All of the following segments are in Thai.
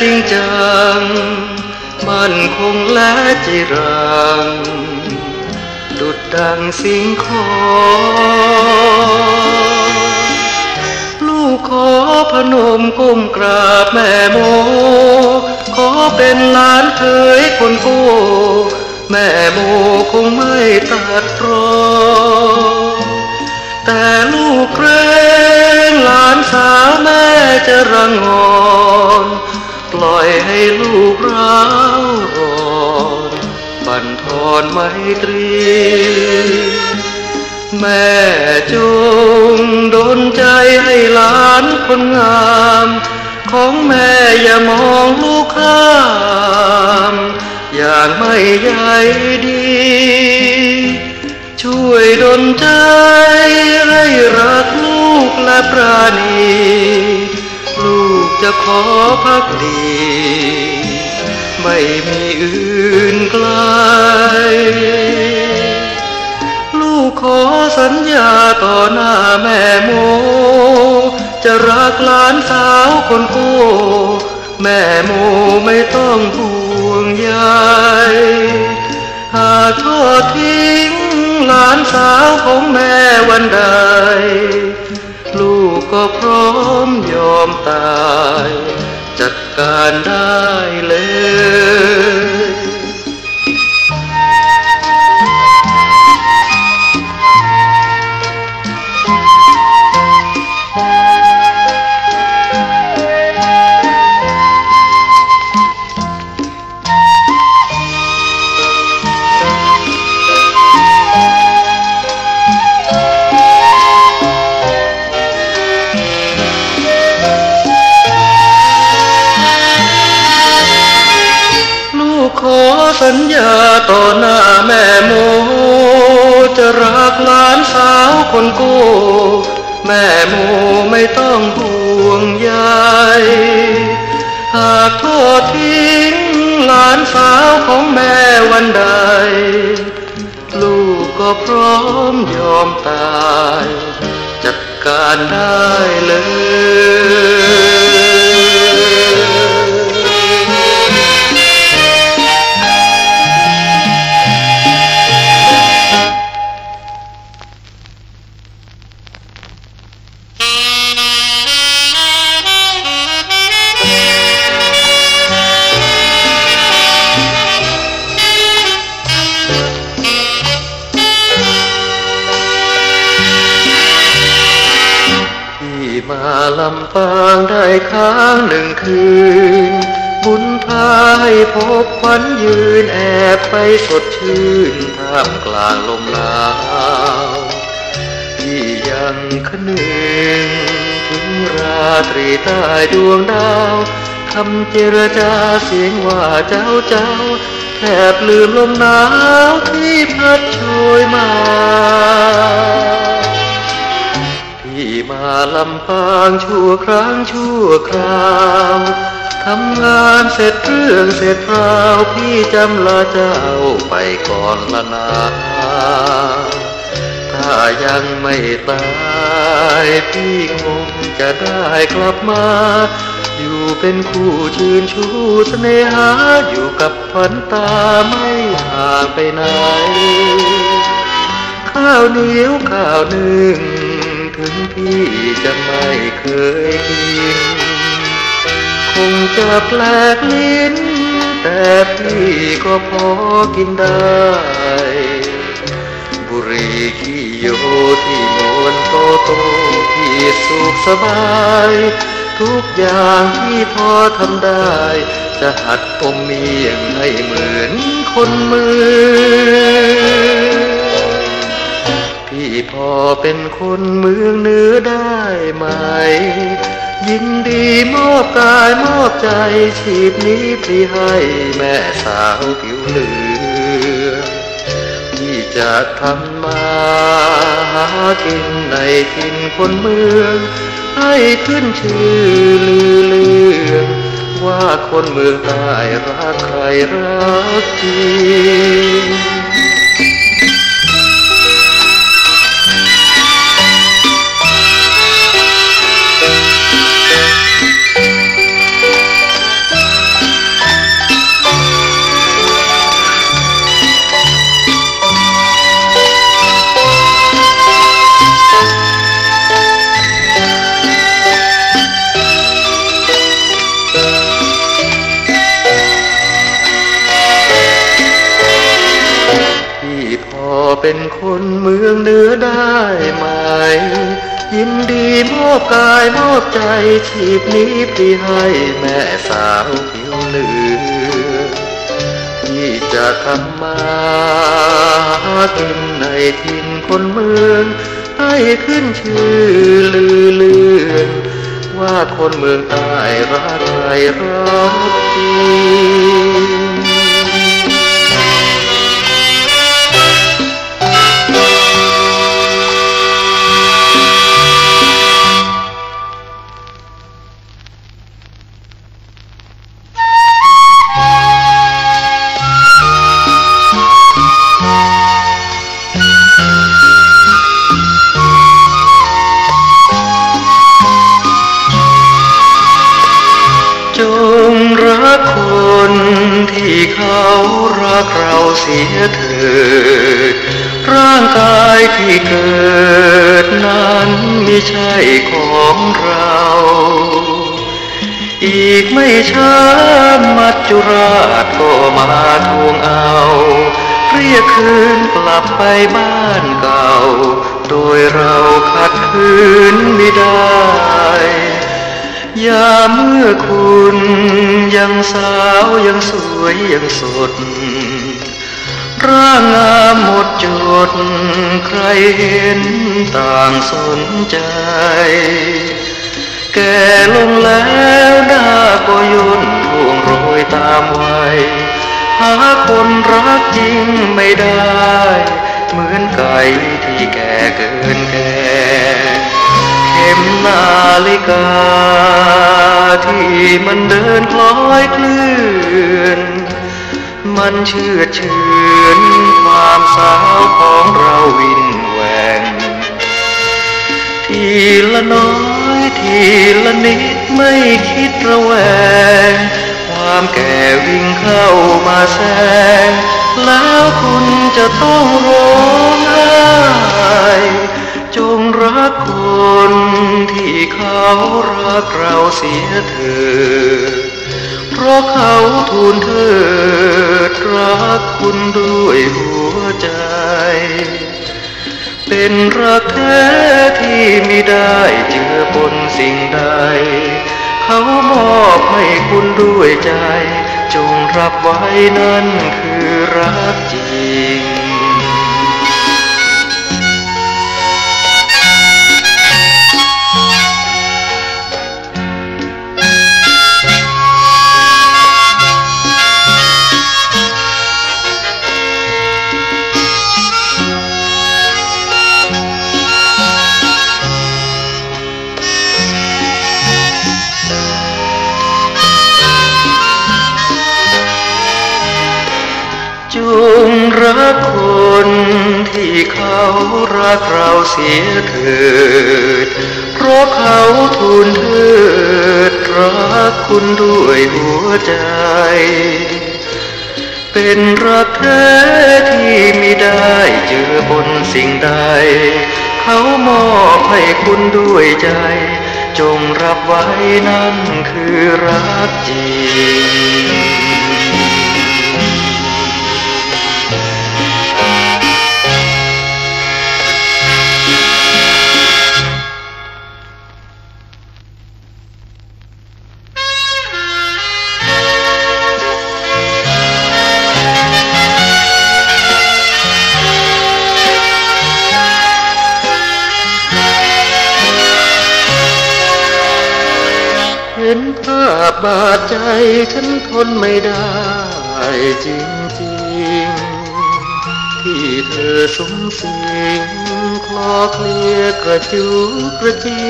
จริงจัง มันคงและจิรัง ดุดดังสิ่งขอลูกขอพนมก้มกราบแม่โม ขอเป็นหลานเคยคนโก้แม่โมคงไม่ตัดรองแต่ลูกเกรงหลานสาวแม่จะรังงอ อนไมตรี แม่จงดนใจให้หลานคนงาม ของแม่อย่ามองลูกข้ามอย่างไม่ใยดี ช่วยดนใจให้รักลูกและปราณี ลูกจะขอพักดี ไม่มีอื่นไกล ลูกขอสัญญาต่อหน้าแม่โม จะรักหลานสาวคนโก้แม่โมไม่ต้องห่วงใยหากทอดทิ้งหลานสาวของแม่วันใด ลูกก็พร้อมยอมตาย การได้เลย สัญญาต่อหน้าแม่โมจะรักหลานสาวคนโก้แม่โมไม่ต้องห่วงใยหากทอดทิ้งหลานสาวของแม่วันใด ลูกก็พร้อมยอมตายจัดการได้เลย สดชื่นท่ามกลางลมหนาวที่ยังคนึงถึงราตรีใต้ดวงดาวคำเจรจาเสียงว่าเจ้าเจ้าแทบลืมลมหนาวที่พัดโชยมา ที่มาลำปางชั่วครั้งชั่วคราว ทำงานเสร็จเรื่องเสร็จราวพี่จำลาเจ้าไปก่อนละนาถ้ายังไม่ตายพี่คงจะได้กลับมา อยู่เป็นคู่ชื่นชูเสน่หาอยู่กับพันตาไม่ห่างไปไหน ข้าวเหนียวข้าวหนึ่ง ถึงพี่จะไม่เคยกิน คงจะแปลกลิ้น แต่พี่ก็พอกินได้ บุรีขี้โยที่นวลโตโตพี่สุขสบาย ทุกอย่างที่พอทำได้ จะหัดอมเมียงให้เหมือนคนเมืองพี่พอเป็นคนเมืองเหนือได้ไหม ยินดีมอบกายมอบใจชีพนี้พี่ให้แม่สาวผิวเหลืองที่จะทำมาหากินในถิ่นคนเมือง ให้ขึ้นชื่อลือเลืองว่าคนเมืองใต้รักใครรักจริง เป็นคนเมืองเหนือได้ไหม ยินดีมอบกายมอบใจชีพนี้พี่ให้แม่สาวผิวเหลืองที่จะทำมากินในถิ่นคนเมือง ให้ขึ้นชื่อลือเลือนว่าคนเมืองใต้รักใครรักจริง สียเถิดร่างกายที่เกิดนั้นไม่ใช่ของเรา อีกไม่ช้ามัจจุราชก็มาทวงเอา เรียกคืนกลับไปบ้านเก่า โดยเราขัดคืนไม่ได้ยามเมื่อคุณยังสาวยังสวยยังสด ร่างงามหมดจดใครเห็นต่างสนใจ แก่ลงแล้วหน้าก็ย่นท่วงโรยตามวัยหาคนรักจริงไม่ได้ เหมือนไก่ที่แก่เกินแก่เข็มนาฬิกาที่มันเดินคล้อยเคลื่อน มันเชื่อเชือนความสาวของเราวินแหวง ทีละน้อยทีละนิดไม่คิดระแวง ความแก่วิ่งเข้ามาแซงแล้วคุณจะต้องร้องไห้จงรักคนที่เขารักเราเสียเถิด ราะเขาทูลเถิดรักคุณด้วยหัวใจ เป็นรักแท้ที่ไม่ได้เจือปนสิ่งใด เขามอบให้คุณด้วยใจ จงรับไว้นั่นคือรักจริง รักเราเสียเถิด เพราะเขาทูลเถิดรักคุณด้วยหัวใจ เป็นรักแท้ที่ไม่ได้เจอบนสิ่งใด เขามอบให้คุณด้วยใจ จงรับไว้นั่นคือรักจริง บาดใจฉันทนไม่ได้จริงๆที่เธอสมสิงคลอเคลียกระจูกระจี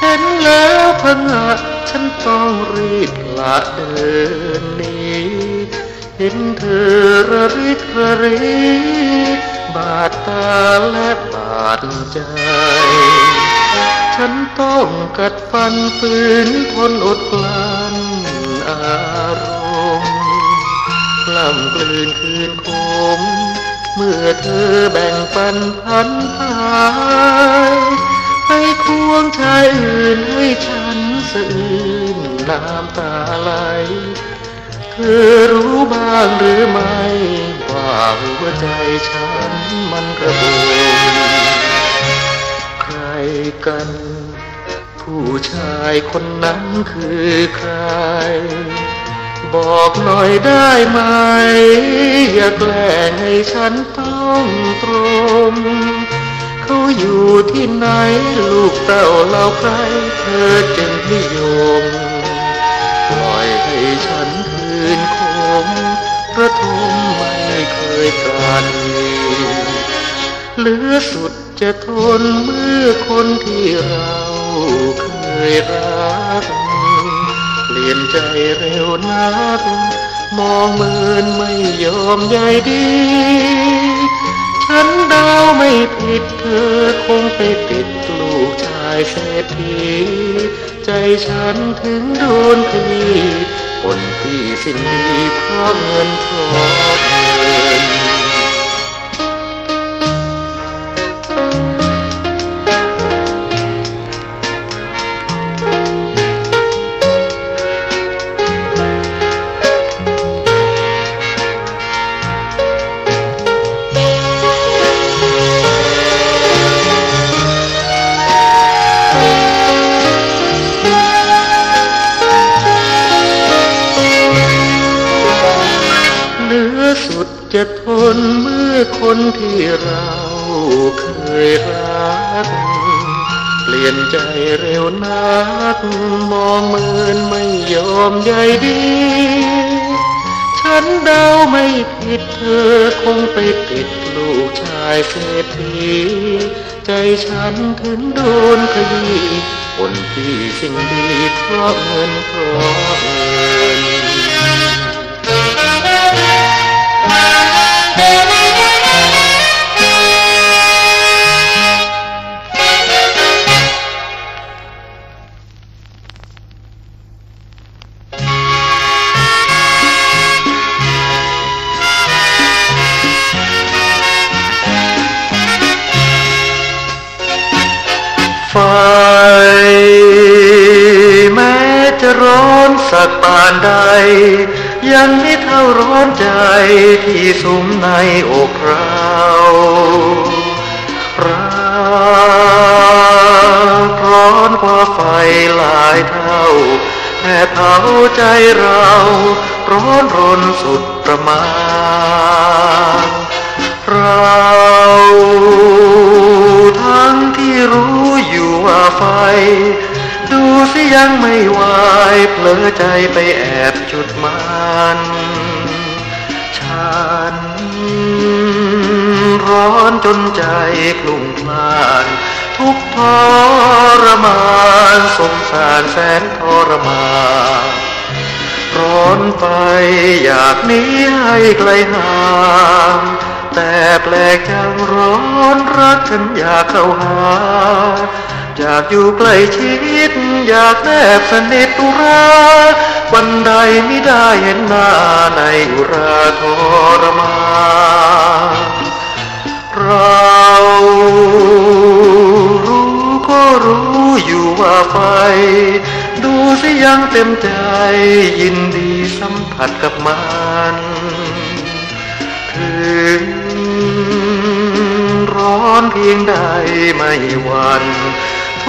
เห็นแล้วพังะฉันต้องรีบละเดินนี้เห็นเธอระริกระรีบาดตาและบาดใจ ฉันต้องกัด ฟันฝืนทนอดกลั้นอารมณ์กล้ำกลืนคืนคม เมื่อเธอแบ่งปันพันพายให้ควงชายอื่นให้ฉันสะอื้นน้ำตาไหลเธอรู้บ้างหรือไม่ ว่าหัวใจฉันมันกระบวนใครกัน ผู้ชายคนนั้นคือใคร บอกหน่อยได้ไหม อย่าแกล้งให้ฉันต้องตรม เขาอยู่ที่ไหนลูกเต้าเล่าใคร เธอจึงนิยม ปล่อยให้ฉันคืนคมระทมไม่เคยปราณีเหลือสุดจะทนเมื่อคนที่เรา เคยรัก เปลี่ยนใจเร็วนัก มองเหมือนไม่ยอมใยดี ฉันเดาไม่ผิดเธอคงไปติดลูกชายเศรษฐีใจฉันถึงโดนคดีคนที่สิ้นดีเพราะเงินเพราะเงิน ยดี ฉันเดาไม่ผิดเธอคงไปติดลูกชายเศรษฐีใจฉันถึงโดนคดีคนที่สิ่งดีเพราะเงินเพราะเงิน บจุดมันฉันร้อนจนใจกลุ่มพลาน ทุกทรมานสงสารแสนทรมานร้อนไปอยากหนีให้ไกลห่างแต่แปลกจังร้อนรักฉันอยากเข้าหา อยากอยู่ใกล้ชิด อยากแนบสนิทอุรา วันใดไม่ได้เห็นหน้าในอุราทรมานเรารู้ก็รู้อยู่ว่าไฟดูสิยังเต็มใจยินดีสัมผัสกับมันถึงร้อนเพียงใดไม่หวัน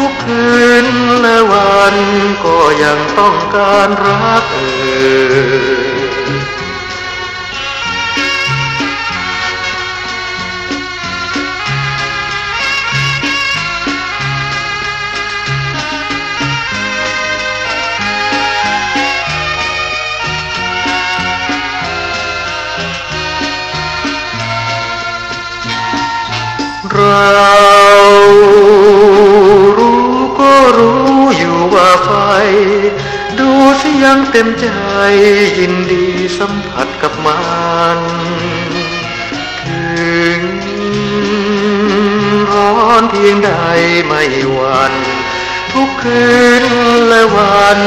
ทุกคืนและวันก็ยังต้องการรักเออเรา รู้ก็รู้อยู่ว่าไฟ ดูสิยังเต็มใจยินดีสัมผัสกับมันถึงร้อนเพียงใดไม่หวันทุกคืนและวัน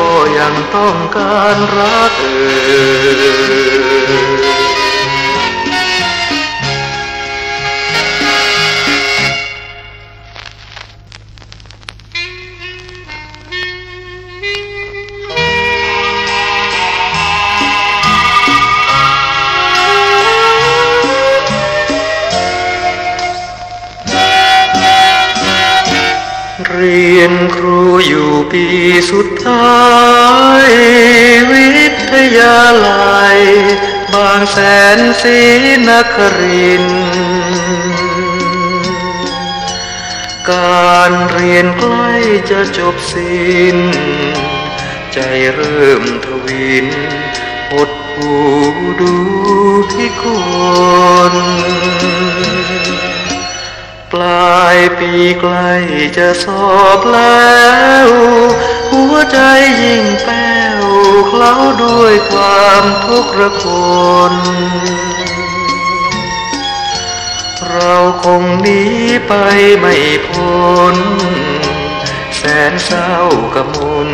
ก็ยังต้องการรักเออ เรียนครูอยู่ปีสุดท้ายวิทยาลัย บางแสนศรีนคริน การเรียนใกล้จะจบสิ้น ใจเริ่มทวินหดหูดูพิกล ปลายปีใกล้จะสอบแล้ว หัวใจยิ่งแป้วเคล้าด้วยความทุกข์ระคนเราคงหนีไปไม่พ้น แสนเศร้ากมุน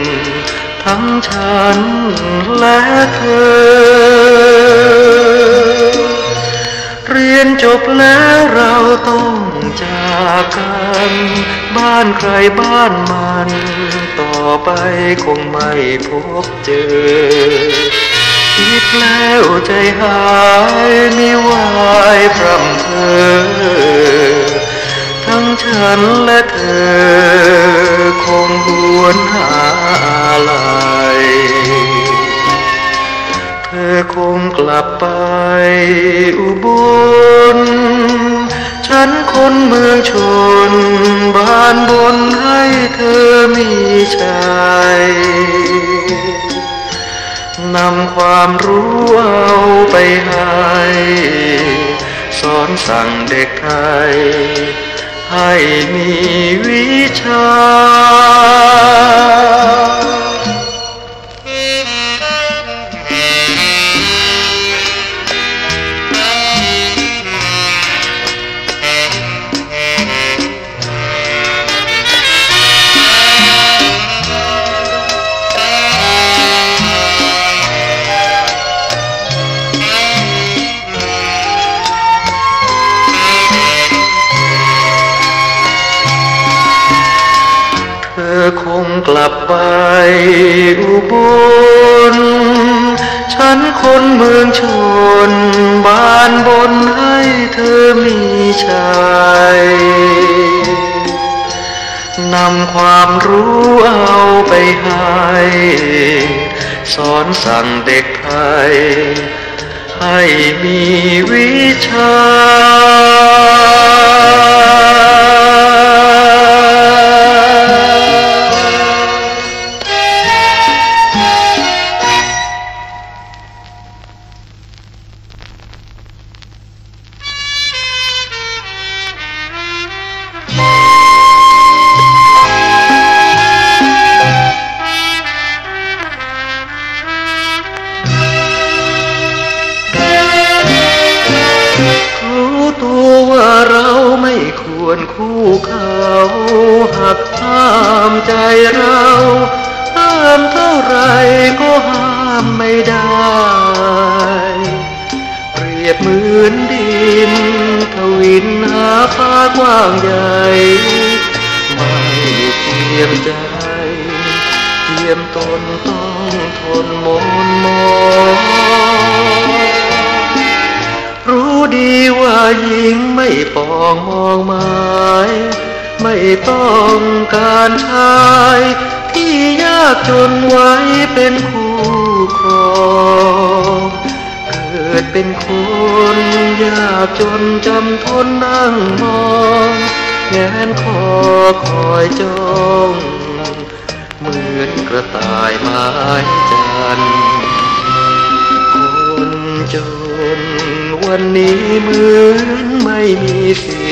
ทั้งฉันและเธอ เรียนจบแล้วเราต้อง จากกันบ้านใครบ้านมัน ต่อไปคงไม่พบเจอ คิดแล้วใจหายไม่ไหวพร่ำเพอทั้งฉันและเธอ คงหวนหาอะไรเธอคงกลับไปอุบล ฉันคนเมืองชน บ้านบนให้เธอมีชัยนำความรู้เอาไปให้สอนสั่งเด็กไทย ให้มีวิชา สั่ารชาย ที่ยากจนไว้เป็นคู่ครองเกิดเป็นคนยากจนจำทนนั่งมองแงนคอคอยจ้องเหมือนกระต่ายไม้จันคนจนวันนี้เหมือนไม่มีสิทธิ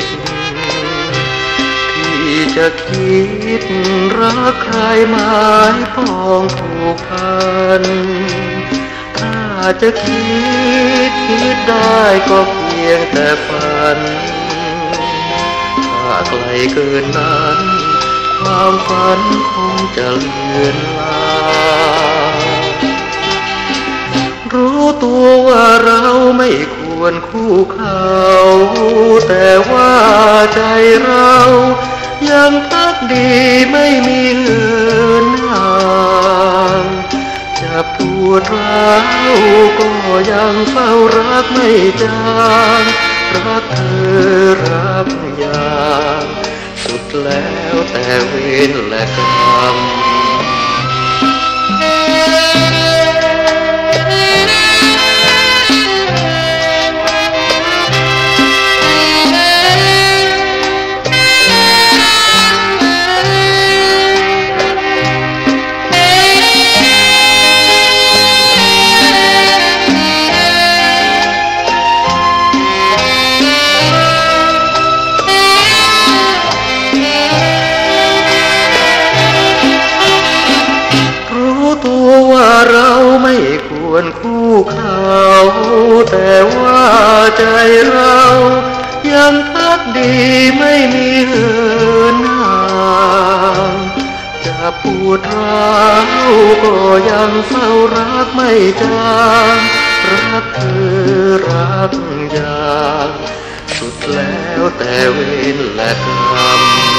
จะคิดรักใครหมายปองผูกพัน ถ้าจะคิดคิดได้ก็เพียงแต่ฝัน ถ้าไกลเกินนั้น ความฝันคงจะเลือนลางรู้ตัวว่าเราไม่ควรคู่เขา แต่ว่าใจเรา ยังพักดีไม่มีเหือนหางจะปวดร้าวก็ยังเฝ้ารักไม่จางรักเธอรักอย่างสุดแล้วแต่เวรและกรรม ดีไม่มีเือนหางจะปวดร้าวก็ยังเฝ้ารักไม่จางรักเธอรักอย่างสุดแล้วแต่เวรและกรรม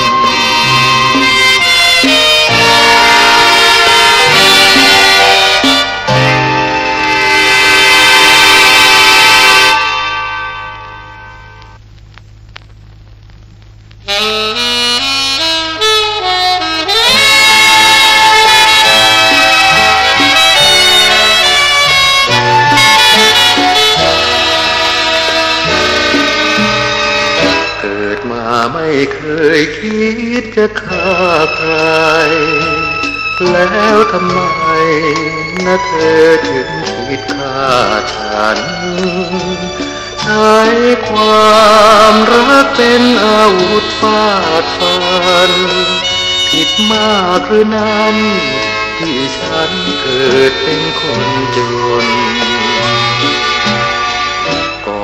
ยคิดจะฆ่าใคร แล้วทำไมนะเธอถึงคิดฆ่าฉัน ใช้ความรักเป็นอาวุธฟาดฟัน ผิดมากหรือนั้น ที่ฉันเกิดเป็นคนจน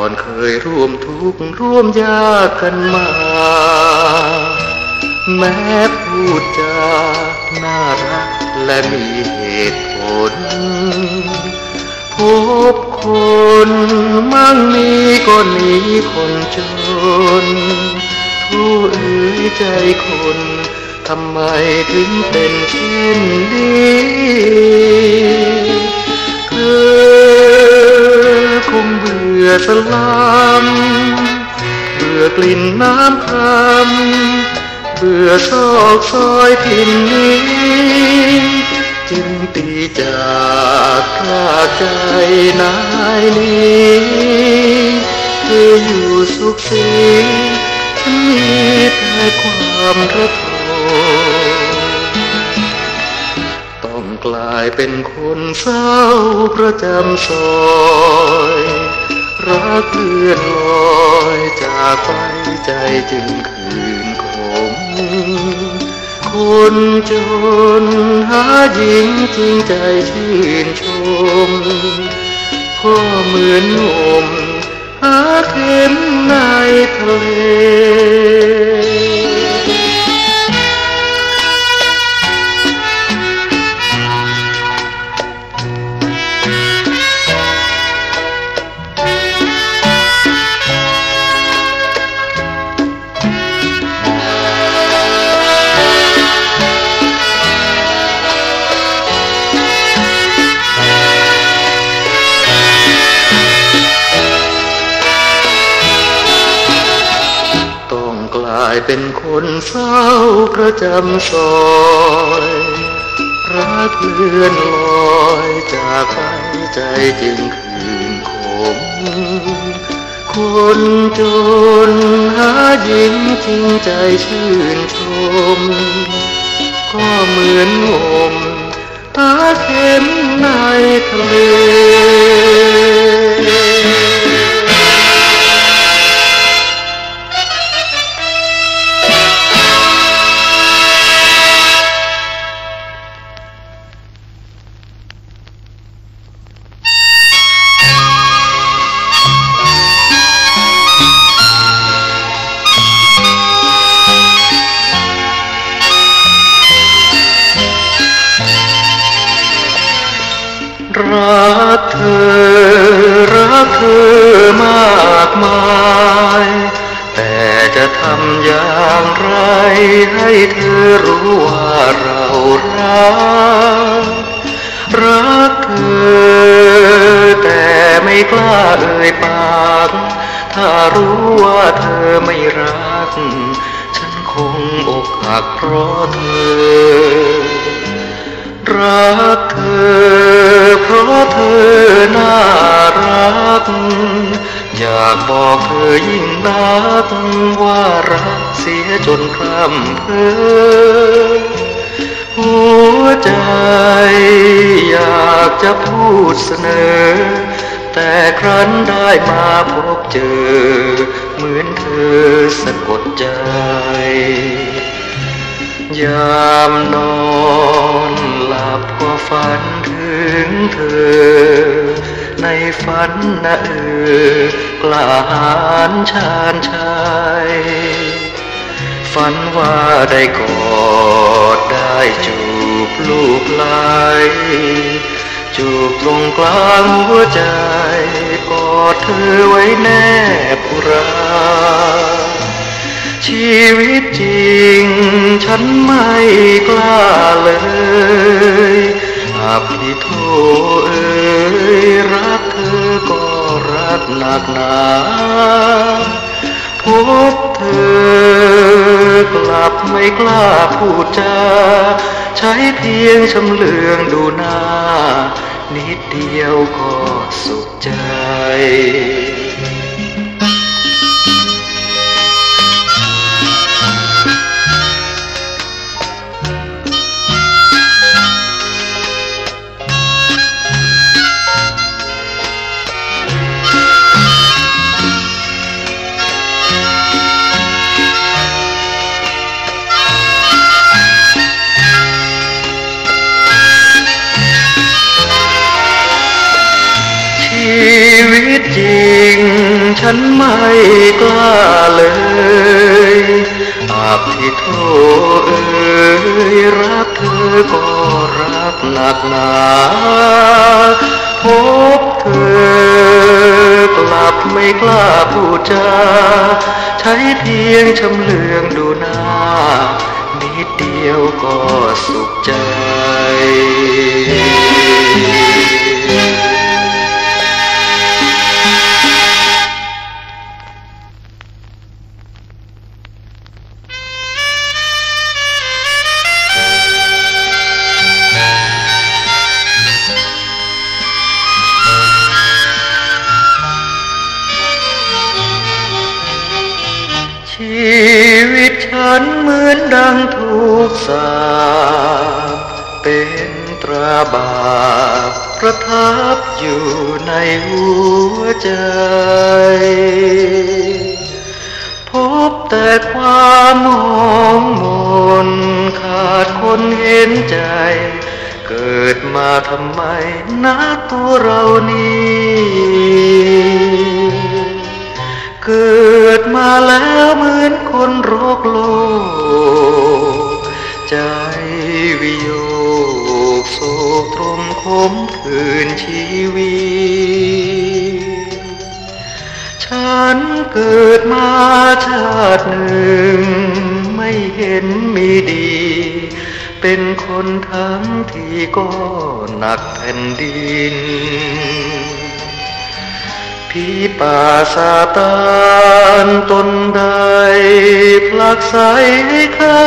อนเคยร่วมทุกข์ร่วมยากกันมา แม้พูดจาน่ารักและมีเหตุผล พบคนมั่งมีก็หนีคนจนผู้เอ๋ยใจคนทำไมถึงเป็นเช่นนี้เธอคงเบื่อสลัม เบื่อกลิ่นน้ำคำเบื่อซอกซอยถิ่นนี้จึงตีจากคลาใจนายนี้เธออยู่สุขสีฉันมีแต่ความระทต้องกลายเป็นคนเศร้าประจำซอย รักเลื่อนลอยจากไปใจจึงคืนคมคนจนหาหญิงจริงใจชื่นชมก็เหมือนนมหาเข็มในทะเล กลายเป็นคนเศร้าประจำซอยรักเลื่อนลอยจากไปใจจึงคืนคมคนจนหาหญิงจริงใจชื่นชม ก็เหมือนงมหาเข็มในทะเล จะทำอย่างไรให้เธอรู้ว่าเรารัก รักเธอแต่ไม่กล้าเอ่ยปาก ถ้ารู้ว่าเธอไม่รัก ฉันคงอกหักเพราะเธอ รักเธอเพราะเธอน่ารัก อยากบอกเธอยิ่งนักว่ารักเสียจนคร่ำเพอหัวใจอยากจะพูดเสนอ แต่ครั้นได้มาพบเจอ เหมือนเธอสะกดใจ ยามนอนหลับก็ฝันถึงเธอ ในฝันนะเออกล้าหาญชาญชัยฝันว่าได้กอดได้จูบลูกไหลจูบตรงกลางหัวใจกอดเธอไว้แนบอุรา ชีวิตจริงฉันไม่กล้าเลยอาภิโทเอ ยรักเธอก็รักหนักหนาพบเธอกลับไม่กล้าพูดจาใช้เพียงชำเลืองดูหน้า นิดเดียวก็สุขใจ ฉันไม่กล้าเลยอาบที่โทเอ้ยรักเธอก็รักหนักหนา พบเธอกลับไม่กล้าพูดจาใช้เพียงชำเลืองดูหน้านิดเดียวก็สุข ชีวิตฉันเหมือนดังถูกสาปเป็นตราบาปประทับอยู่ในหัวใจ พบแต่ความมองมนขาดคนเห็นใจ เกิดมาทำไมนะตัวเรานี้ เกิดมาแล้วเหมือนคนโรคโลก ใจวิโยกโศกตรมคมคืนชีวิตฉันเกิดมาชาติหนึ่ง ไม่เห็นมีดี เป็นคนทั้งที่ก็หนักแผ่นดิน พี่ป่าซาตานตนใดผลักไสให้ข้า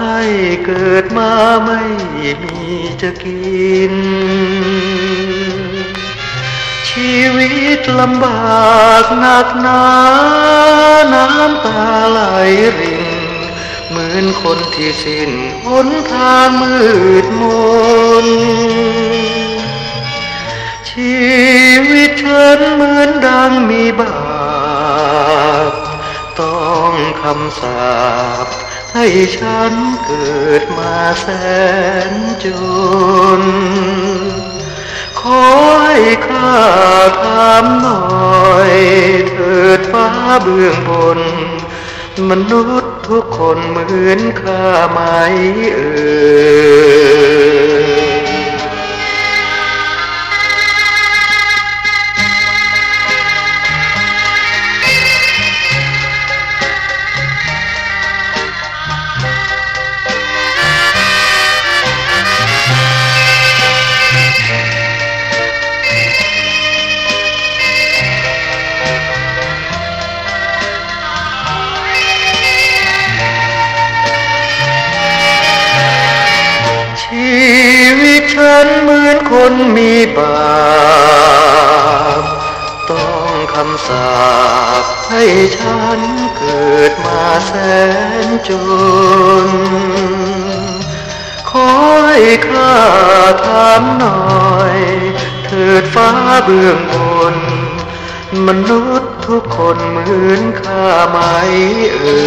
ให้เกิดมาไม่มีจะกิน ชีวิตลำบากหนักหนาน้ำตาไหลรินเหมือนคนที่สิ้นหนทางมืดมน ชีวิตฉันเหมือนดังมีบาปต้องคำสาปให้ฉันเกิดมาแสนจน ขอให้ข้าถามหน่อยเถิดฟ้าเบื้องบน มนุษย์ทุกคนเหมือนข้าไหมเอ่ย ฉันเกิดมาแสนจนขอให้ข้าถามหน่อย เถิดฟ้าเบื้องบน มนุษย์ทุกคนเหมือนข้าไหมเอ่